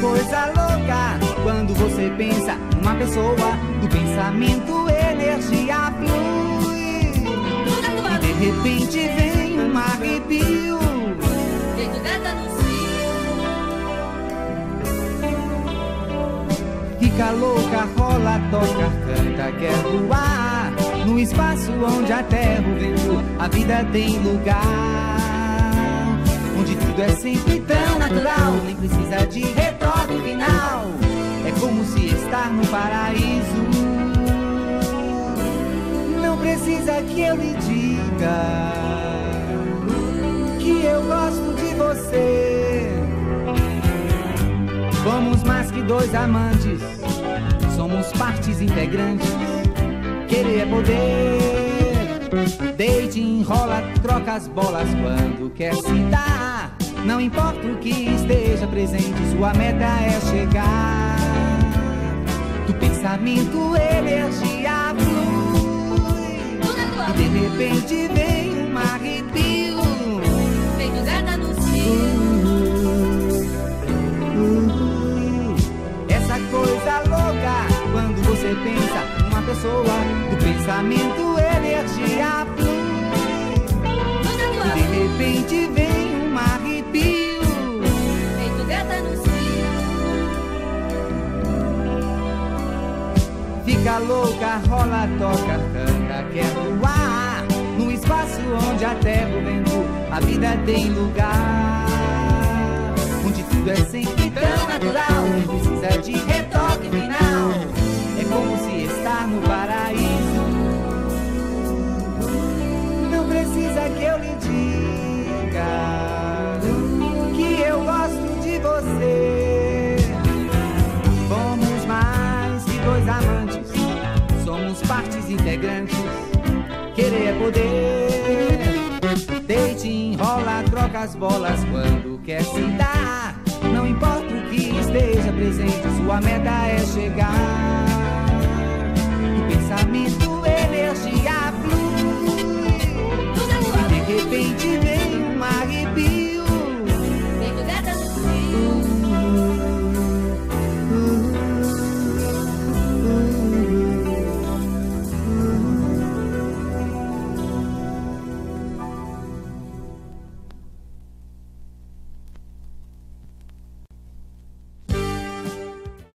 coisa louca quando você pensa numa pessoa, do pensamento energia flui. De repente vem um arrepio. Fica louca, rola, toca, canta, quer voar. No espaço onde a terra, o vento, a vida tem lugar. Onde tudo é sempre tão natural, nem precisa de retorno final. É como se estar no paraíso. Não precisa que eu lhe diga que eu gosto de você. Somos mais que dois amantes, somos partes integrantes. Querer é poder. Deite, enrola, troca as bolas quando quer se dar. Não importa o que esteja presente, sua meta é chegar. Do pensamento, energia flui. E de repente vem um arrepio. Feito gata no cio. Essa coisa louca quando você pensa numa pessoa, do pensamento energia flui. Toda E de repente vem Fica louca, rola, toca, canta, quer voar. No espaço onde a terra, vento, a vida tem lugar. Onde tudo é sempre Querer é poder. Deite, enrola, troca as bolas quando quer se dar. Não importa o que esteja presente, sua meta é chegar.